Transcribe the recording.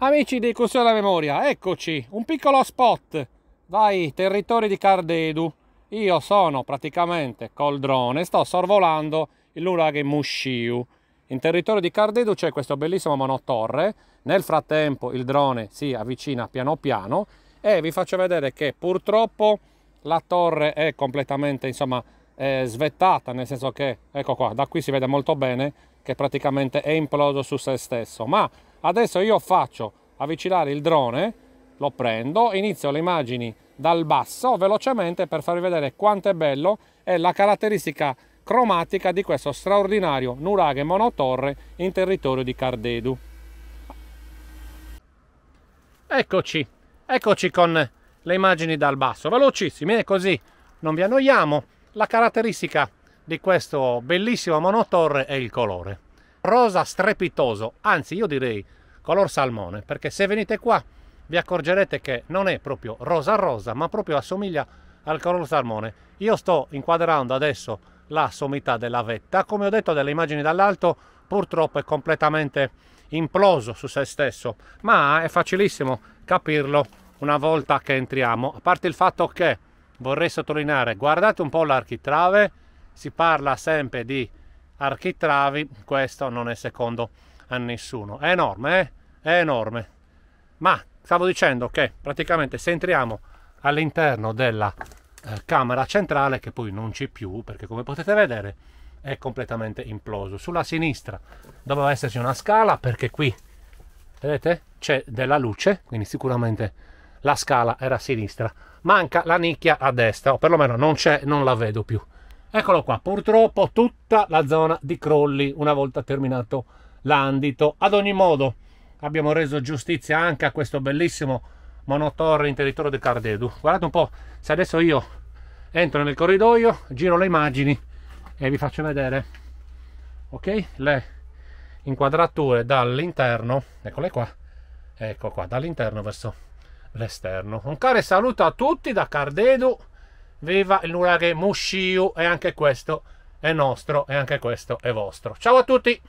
Amici di Cussio della Memoria, eccoci, un piccolo spot dai territori di Cardedu. Io sono praticamente col drone, sto sorvolando il nuraghe Mushiu. In territorio di Cardedu c'è questo bellissimo monotorre, nel frattempo il drone si avvicina piano piano e vi faccio vedere che purtroppo la torre è completamente insomma eh, svettata, nel senso che, ecco qua, da qui si vede molto bene che praticamente è imploso su se stesso, ma Adesso io faccio avvicinare il drone, lo prendo, inizio le immagini dal basso velocemente per farvi vedere quanto è bello e la caratteristica cromatica di questo straordinario nuraghe monotorre in territorio di Cardedu. Eccoci, eccoci con le immagini dal basso, velocissimi e così non vi annoiamo. La caratteristica di questo bellissimo monotorre è il colore rosa strepitoso, anzi io direi color salmone, perché se venite qua vi accorgerete che non è proprio rosa rosa, ma proprio assomiglia al color salmone. Io sto inquadrando adesso la sommità della vetta, come ho detto dalle immagini dall'alto, purtroppo è completamente imploso su se stesso, ma è facilissimo capirlo una volta che entriamo, a parte il fatto che vorrei sottolineare, guardate un po' l'architrave, si parla sempre di architravi, questo non è secondo a nessuno. È enorme, eh? È enorme. Ma stavo dicendo che praticamente se entriamo all'interno della eh, camera centrale, che poi non c'è più, perché come potete vedere è completamente imploso. Sulla sinistra doveva esserci una scala, perché qui, vedete, c'è della luce, quindi sicuramente la scala era a sinistra. Manca la nicchia a destra, o perlomeno non c'è, non la vedo più. Eccolo qua, purtroppo tutta la zona di crolli una volta terminato l'andito. Ad ogni modo abbiamo reso giustizia anche a questo bellissimo monotorre in territorio di Cardedu. Guardate un po', se adesso io entro nel corridoio, giro le immagini e vi faccio vedere, ok, le inquadrature dall'interno, eccole qua, ecco qua, dall'interno verso l'esterno. Un caro saluto a tutti da Cardedu Viva il nuraghe Mushiu e anche questo è nostro e anche questo è vostro. Ciao a tutti!